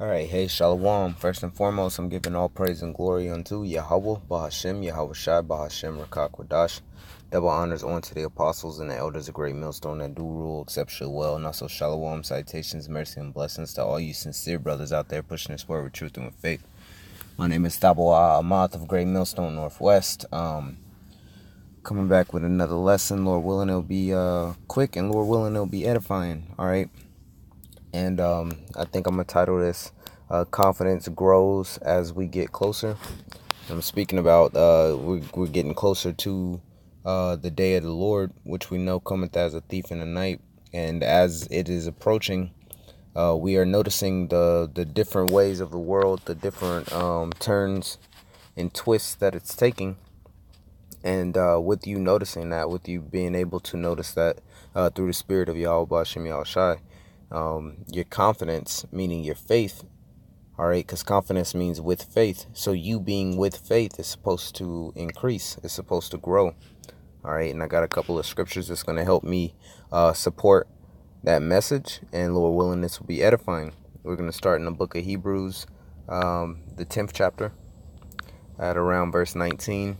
All right, hey, Shalom. First and foremost, I'm giving all praise and glory unto Yahweh, Bahashem, Yahweh Shai, Bahashem, Rakak, Wadash. Double honors on to the apostles and the elders of Great Millstone that do rule exceptionally well. And also, Shalom, citations, mercy, and blessings to all you sincere brothers out there pushing this word with truth and with faith. My name is Thabawaah Ahmath of Great Millstone Northwest. Um, coming back with another lesson. Lord willing, it'll be uh, quick, and Lord willing, it'll be edifying. All right and um, I think I'm gonna title this uh, "Confidence Grows as We Get Closer." I'm speaking about uh, we're, we're getting closer to uh, the day of the Lord, which we know cometh as a thief in the night, and as it is approaching, uh, we are noticing the the different ways of the world, the different um, turns and twists that it's taking. And uh, with you noticing that, with you being able to notice that uh, through the spirit of Yahweh Shem Shai, um, your confidence, meaning your faith. All right, because confidence means with faith. So you being with faith is supposed to increase. It's supposed to grow. All right, and I got a couple of scriptures that's going to help me uh, support that message. And Lord willing, this will be edifying. We're going to start in the book of Hebrews, um, the tenth chapter, at around verse nineteen.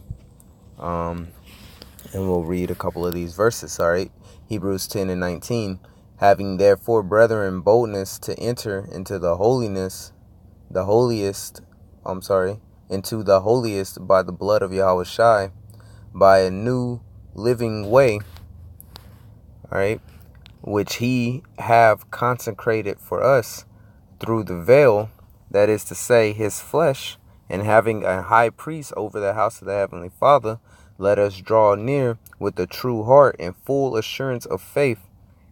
Um, and we'll read a couple of these verses. All right, Hebrews ten and nineteen having therefore brethren boldness to enter into the holiness the holiest I'm sorry into the holiest by the blood of Yahweh Shai by a new living way all right which he have consecrated for us through the veil that is to say his flesh and having a high priest over the house of the heavenly father let us draw near with a true heart and full assurance of faith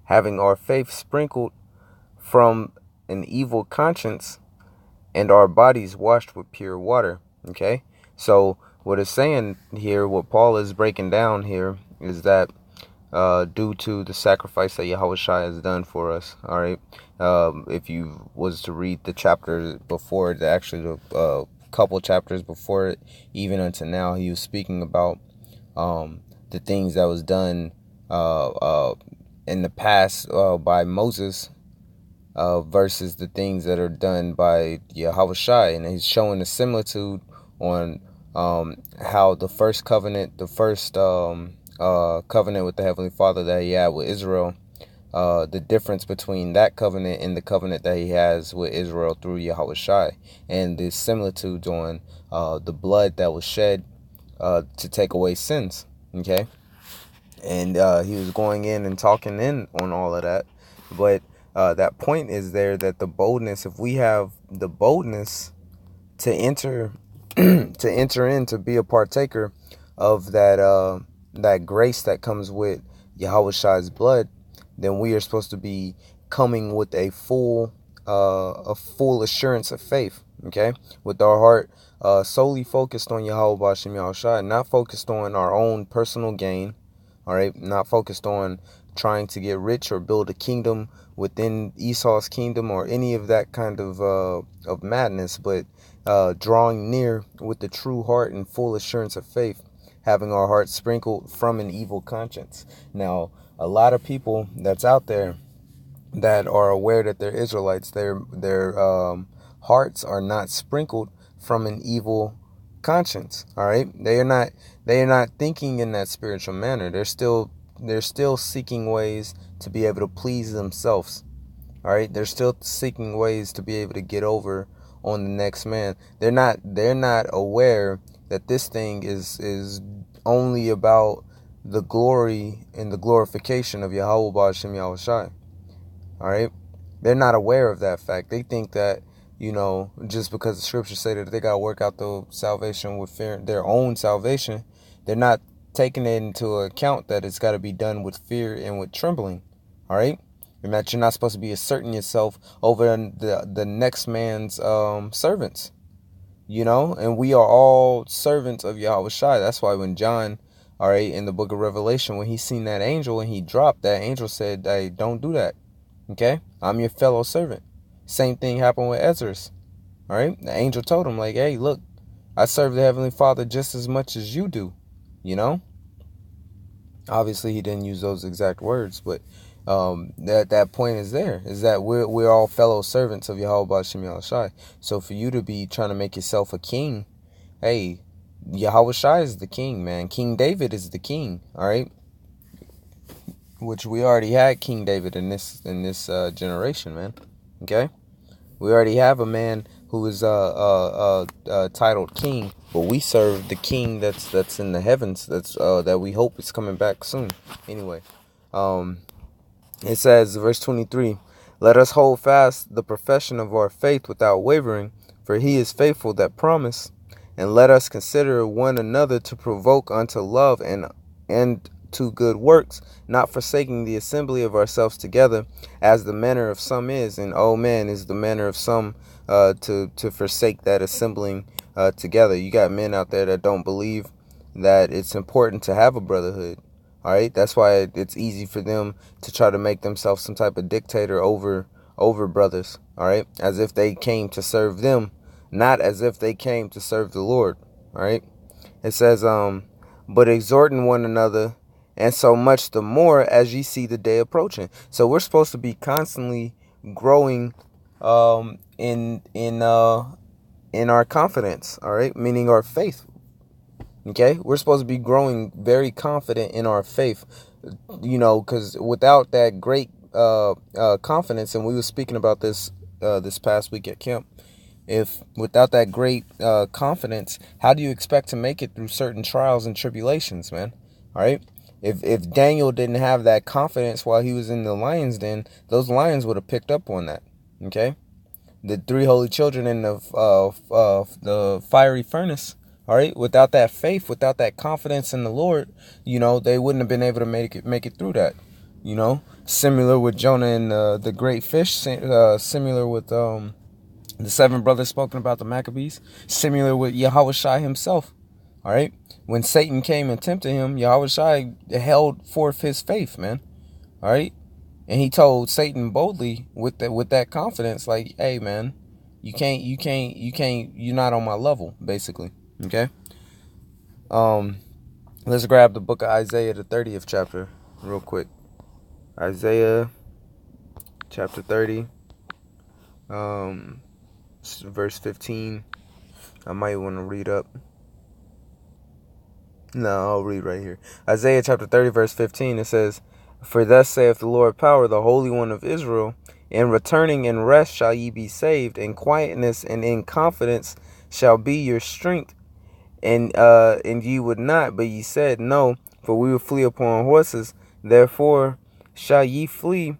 having our faith sprinkled from an evil conscience and our bodies washed with pure water. Okay? So, what it's saying here, what Paul is breaking down here, is that uh, due to the sacrifice that Yahweh Shai has done for us. All right. Um, if you was to read the chapter before, the actually the uh, couple chapters before it, even until now, he was speaking about um, the things that was done uh, uh in the past uh, by Moses uh, versus the things that are done by Yahweh Shai. And he's showing a similitude on um, how the first covenant, the first um, uh, covenant with the Heavenly Father that he had with Israel, uh, the difference between that covenant and the covenant that he has with Israel through Yahweh Shai, and the similitudes on uh, the blood that was shed uh, to take away sins. Okay and uh, he was going in and talking in on all of that. But uh, that point is there that the boldness, if we have the boldness to enter, to enter in to be a partaker of that uh, that grace that comes with Yahweh Shai's blood, then we are supposed to be coming with a full uh, a full assurance of faith. Okay, with our heart uh, solely focused on Yahweh Bashem not focused on our own personal gain all right? Not focused on trying to get rich or build a kingdom within esau's kingdom or any of that kind of uh, of madness but uh, drawing near with the true heart and full assurance of faith having our hearts sprinkled from an evil conscience. Now a lot of people that's out there that are aware that they're israelites their their um, hearts are not sprinkled from an evil conscience all right they are not they are not thinking in that spiritual manner they're still they're still seeking ways to be able to please themselves all right they're still seeking ways to be able to get over on the next man they're not they're not aware that this thing is is only about the glory and the glorification of Yahweh Ba'ashem Yahushai. All right? They're not aware of that fact. They think that you know, just because the scriptures say that they got to work out the salvation with fear, their own salvation, they're not taking it into account that it's got to be done with fear and with trembling. All right, and that you're not supposed to be asserting yourself over the the next man's um, servants. You know, and we are all servants of Yahweh Shai. That's why when John, all right, in the book of Revelation, when he seen that angel and he dropped, that angel said, "Hey, don't do that." Okay, I'm your fellow servant. Same thing happened with Esdras. All right. The angel told him, like, hey, look, I serve the Heavenly Father just as much as you do. You know? Obviously, he didn't use those exact words, but um, that that point is there is that we're we're all fellow servants of Yahweh Shem Shai. So for you to be trying to make yourself a king, hey, Yahweh Shai is the king, man. King David is the king. All right, which we already had King David in this in this uh, generation, man. Okay, we already have a man who is uh, uh, uh, uh, titled king, but we serve the king that's that's in the heavens. That's uh, that we hope is coming back soon. Anyway, um, it says, verse 23 Let us hold fast the profession of our faith without wavering, for he is faithful that promised. And let us consider one another to provoke unto love and, and to good works, not forsaking the assembly of ourselves together, as the manner of some is, and oh man is the manner of some uh, to to forsake that assembling uh, together. You got men out there that don't believe that it's important to have a brotherhood. All right, that's why it's easy for them to try to make themselves some type of dictator over over brothers. All right, as if they came to serve them, not as if they came to serve the Lord. All right, it says, um, but exhorting one another, and so much the more as you see the day approaching. So we're supposed to be constantly growing, um, in in uh in our confidence. All right, meaning our faith Okay, we're supposed to be growing very confident in our faith, you know, because without that great uh, uh, confidence, and we were speaking about this uh, this past week at camp. If without that great uh, confidence, how do you expect to make it through certain trials and tribulations, man? All right. If if Daniel didn't have that confidence while he was in the lion's den, those lions would have picked up on that. Okay. The three holy children in the uh, uh, the fiery furnace all right, without that faith, without that confidence in the Lord, you know, they wouldn't have been able to make it make it through that. You know, similar with Jonah and uh, the great fish, uh, similar with um, the seven brothers spoken about the Maccabees, similar with Yahweh Shai himself. All right, when Satan came and tempted him, Yahweh Shai held forth his faith, man. All right, and he told Satan boldly with that with that confidence, like, "Hey, man, you can't, you can't, you can't, you're not on my level, basically." Okay. Um, let's grab the book of Isaiah, the 30th chapter, real quick. Isaiah chapter 30, um, verse 15. I might want to read up. No, I'll read right here. Isaiah chapter 30, verse 15. It says, For thus saith the Lord power, the Holy One of Israel, in returning and rest shall ye be saved, in quietness and in confidence shall be your strength and uh and ye would not, but ye said, No, for we will flee upon horses. Therefore shall ye flee.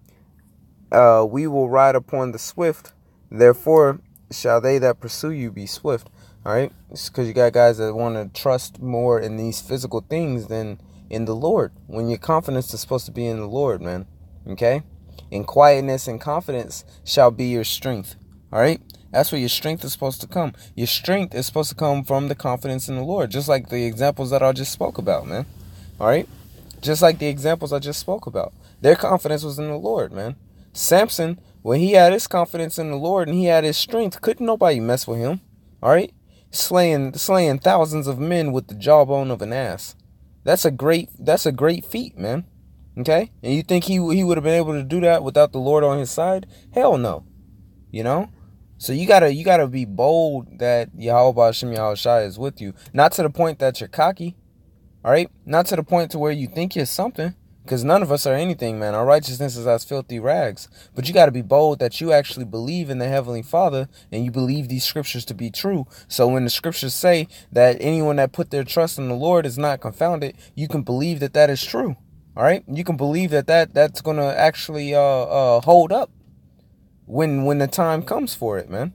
Uh, we will ride upon the swift. Therefore shall they that pursue you be swift. All right, it's because you got guys that want to trust more in these physical things than in the Lord. When your confidence is supposed to be in the Lord, man. Okay, in quietness and confidence shall be your strength. All right. That's where your strength is supposed to come. Your strength is supposed to come from the confidence in the Lord, just like the examples that I just spoke about, man. All right? Just like the examples I just spoke about. Their confidence was in the Lord, man. Samson, when he had his confidence in the Lord and he had his strength, couldn't nobody mess with him. All right? Slaying slaying thousands of men with the jawbone of an ass. That's a great that's a great feat, man. Okay? And you think he he would have been able to do that without the Lord on his side? Hell no. You know? So you gotta you gotta be bold that Yahweh Hashem Yahweh is with you. Not to the point that you're cocky. Alright? Not to the point to where you think you're something. Because none of us are anything, man. Our righteousness is as filthy rags. But you got to be bold that you actually believe in the Heavenly Father and you believe these scriptures to be true. So when the scriptures say that anyone that put their trust in the Lord is not confounded, you can believe that that is true. All right? You can believe that, that that's going to actually uh, uh, hold up when when the time comes for it, man.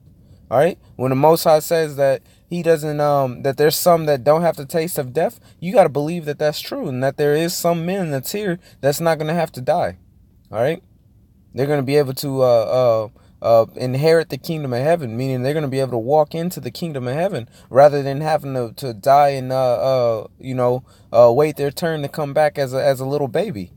All right? When the Most High says that he doesn't um that there's some that don't have to taste of death, you got to believe that that's true and that there is some men that's here that's not going to have to die. All right? They're going to be able to uh uh uh, inherit the kingdom of heaven, meaning they're going to be able to walk into the kingdom of heaven rather than having to, to die and, uh, uh, you know, uh, wait their turn to come back as a, as a little baby.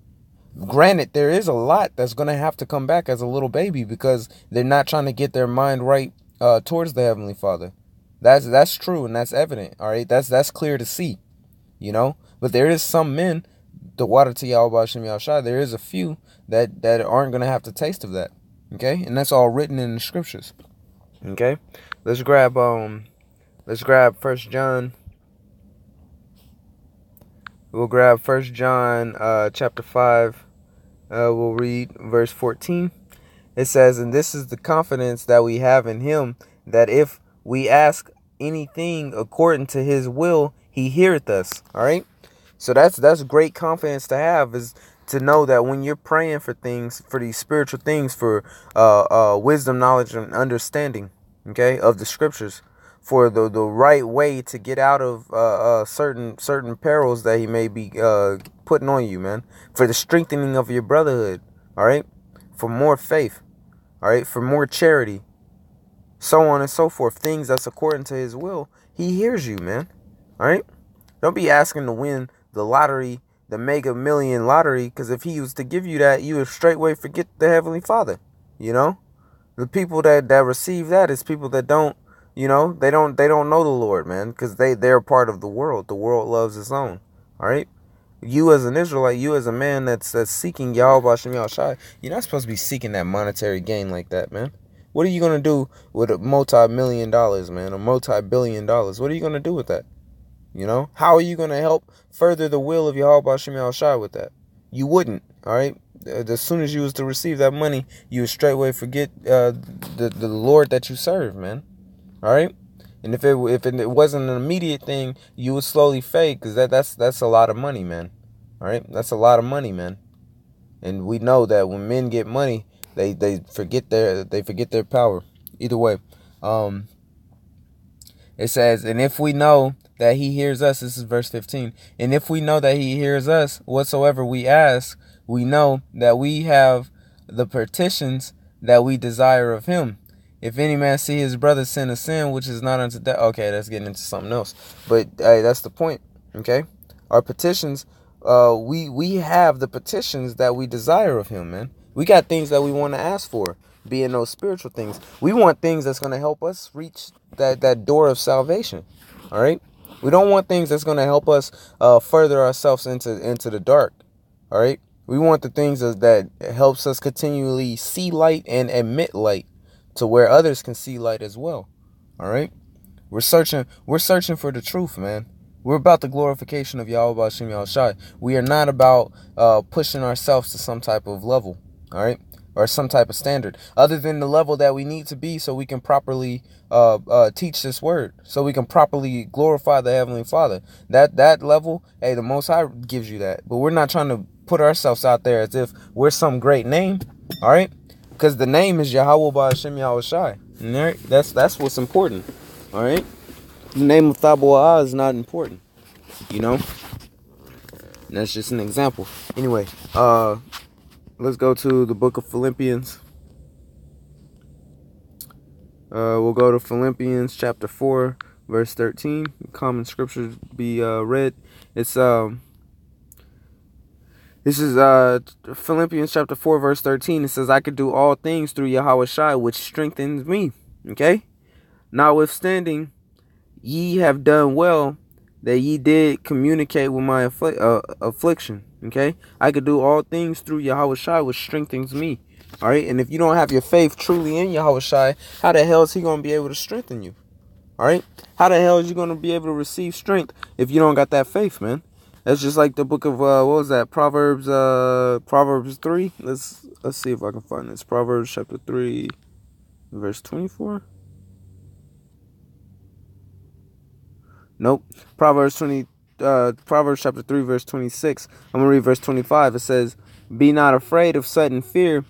Granted, there is a lot that's going to have to come back as a little baby because they're not trying to get their mind right uh, towards the heavenly Father. That's that's true and that's evident. All right, that's that's clear to see, you know. But there is some men the water to Yahweh Shem Yahushai, there is a few that, that aren't to have to taste of that. Okay? And that's all written in the scriptures. Okay? Let's grab um let's grab first John. We'll grab first John uh chapter five. Uh we'll read verse fourteen. It says, And this is the confidence that we have in him, that if we ask anything according to his will, he heareth us. All right. So that's that's great confidence to have is to know that when you're praying for things, for these spiritual things, for uh, uh, wisdom, knowledge, and understanding, okay, of the scriptures, for the the right way to get out of uh, uh, certain certain perils that he may be uh, putting on you, man, for the strengthening of your brotherhood, all right, for more faith, all right, for more charity, so on and so forth, things that's according to his will. He hears you, man, all right. Don't be asking to win the lottery the mega million lottery because if he was to give you that you would straightway forget the heavenly father you know the people that that receive that is people that don't you know they don't they don't know the lord man because they they're part of the world the world loves its own all right you as an israelite you as a man that's that's seeking yahweh Shem Yahushai, you're not supposed to be seeking that monetary gain like that man what are you going to do with a multi-million dollars man a multi-billion dollars what are you going to do with that you know, how are you going to help further the will of Yahweh Shem Shai with that? You wouldn't. All right. As soon as you was to receive that money, you would straightway forget uh, the the Lord that you serve, man. All right. And if it if it wasn't an immediate thing, you would slowly fade because that that's that's a lot of money, man. All right, that's a lot of money, man. And we know that when men get money, they they forget their they forget their power. Either way, um, it says, and if we know that he hears us. This is verse 15. And if we know that he hears us, whatsoever we ask, we know that we have the petitions that we desire of him. If any man see his brother sin a sin which is not unto death, okay, that's getting into something else. But hey, that's the point. Okay, our petitions, uh, we we have the petitions that we desire of him, man. We got things that we want to ask for, being those spiritual things. We want things that's going to help us reach that that door of salvation. All right. We don't want things that's going to help us uh, further ourselves into into the dark. All right. We want the things that helps us continually see light and emit light to where others can see light as well. All right. We're searching. We're searching for the truth, man. We're about the glorification of Yahweh Shem Yahushai. We are not about uh, pushing ourselves to some type of level. All right or some type of standard. Other than the level that we need to be so we can properly uh, uh, teach this word. So we can properly glorify the heavenly father. That that level hey the most high gives you that. But we're not trying to put ourselves out there as if we're some great name. All right because the name is Yahweh by Hashem Yahushai all right that's that's what's important. All right the name of Thabawaah is not important. You know? And that's just an example. Anyway uh let's go to the book of Philippians. Uh, we'll go to Philippians chapter 4, verse 13. Common scriptures be uh, read. It's um this is uh Philippians chapter 4, verse 13. It says, I could do all things through Yahweh Shai, which strengthens me. Okay? Notwithstanding, ye have done well that ye did communicate with my affl- uh, affliction. Okay? I could do all things through Yahweh Shai, which strengthens me. All right? And if you don't have your faith truly in Yahweh Shai, how the hell is he going to be able to strengthen you? All right? How the hell is you going to be able to receive strength if you don't got that faith, man? That's just like the book of uh what was that? Proverbs uh Proverbs 3. Let's let's see if I can find this. Proverbs chapter 3 verse 24. Nope. Proverbs 20 uh, Proverbs chapter 3, verse 26. I'm going to read verse 25. It says, Be not afraid of sudden fear,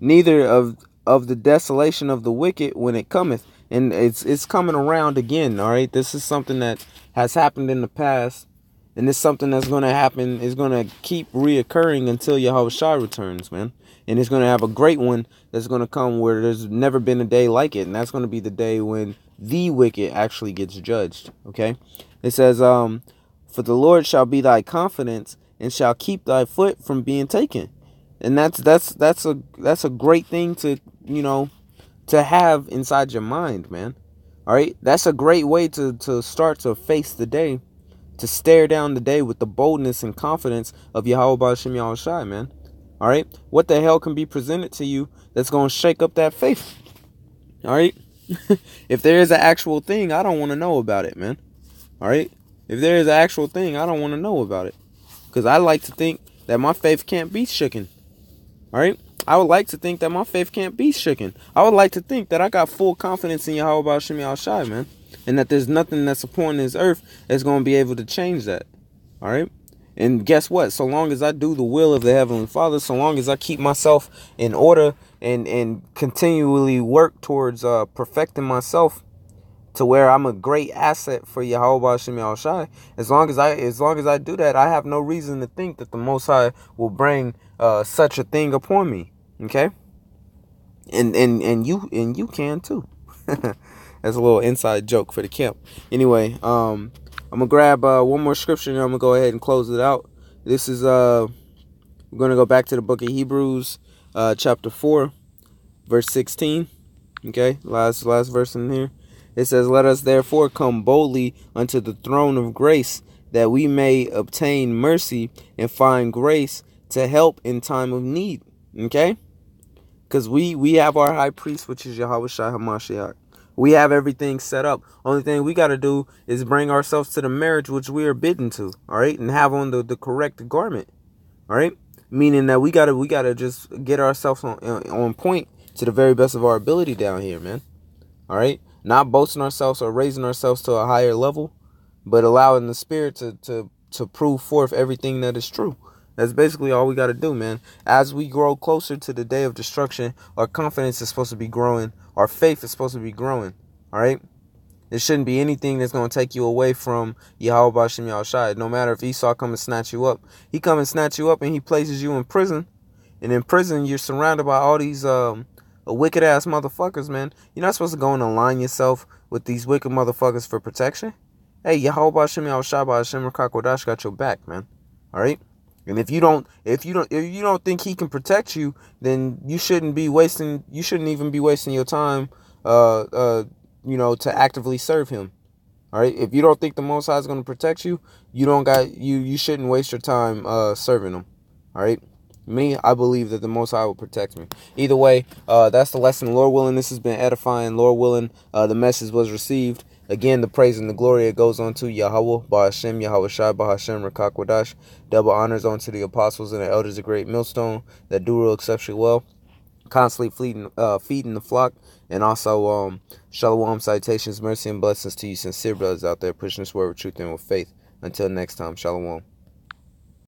neither of of the desolation of the wicked when it cometh. And it's it's coming around again, all right? This is something that has happened in the past, and it's something that's going to happen, it's going to keep reoccurring until Yahweh Shai returns, man. And it's going to have a great one that's going to come where there's never been a day like it, and that's going to be the day when the wicked actually gets judged, okay? It says, um, for the Lord shall be thy confidence and shall keep thy foot from being taken. And that's that's that's a that's a great thing to, you know, to have inside your mind, man. All right? That's a great way to to start to face the day to stare down the day with the boldness and confidence of Yahweh Shem Yahushai, man. All right? What the hell can be presented to you that's going to shake up that faith? All right? if there is an actual thing, I don't want to know about it, man. All right? If there is an actual thing, I don't want to know about it. Because I like to think that my faith can't be shaken. All right? I would like to think that my faith can't be shaken. I would like to think that I got full confidence in Yahweh Shem Shai, man. And that there's nothing that's upon this earth that's going to be able to change that. All right? And guess what? So long as I do the will of the Heavenly Father, so long as I keep myself in order and, and continually work towards uh, perfecting myself to where I'm a great asset for Yahweh Shem Shai. As long as I as long as I do that, I have no reason to think that the Most High will bring uh, such a thing upon me. Okay? And and and you and you can too. That's a little inside joke for the camp. Anyway, um, I'm gonna grab uh, one more scripture and I'm gonna go ahead and close it out. This is uh, we're gonna go back to the book of Hebrews, uh, chapter four, verse sixteen. Okay, last last verse in here. It says, "Let us therefore come boldly unto the throne of grace, that we may obtain mercy and find grace to help in time of need." Okay. Because we, we have our high priest, which is Yahweh Shai HaMashiach. We have everything set up. Only thing we got to do is bring ourselves to the marriage which we are bidden to, all right, and have on the, the correct garment, all right. Meaning that we gotta we gotta just get ourselves on uh, on point to the very best of our ability down here, man. All right, not boasting ourselves or raising ourselves to a higher level, but allowing the spirit to to to prove forth everything that is true. That's basically all we got to do, man. As we grow closer to the day of destruction, our confidence is supposed to be growing. Our faith is supposed to be growing. All right? There shouldn't be anything that's going to take you away from Yahweh Bashem Yahushai. No matter if Esau come and snatch you up. He come and snatch you up and he places you in prison. And in prison, you're surrounded by all these um, wicked ass motherfuckers, man. You're not supposed to go and align yourself with these wicked motherfuckers for protection. Hey, Yahweh Bashem Yahushai Bashem Rakakwadash got your back, man. All right? And if you don't if you don't if you don't think he can protect you, then you shouldn't be wasting you shouldn't even be wasting your time uh uh you know to actively serve him. All right? If you don't think the most high is going to protect you, you don't got you you shouldn't waste your time uh serving him. All right? Me, I believe that the Most High will protect me. Either way, uh, that's the lesson. Lord willing, this has been edifying. Lord willing, uh, the message was received. Again, the praise and the glory it goes on to Yahweh, Bahashem, Yahweh Shai, Bahashem, Rakakwadash. Double honors on to the apostles and the elders of Great Millstone that do rule exceptionally well. Constantly feeding, uh, feeding the flock. And also, um, Shalom, citations, mercy, and blessings to you, sincere brothers out there pushing this word with truth and with faith. Until next time, Shalom.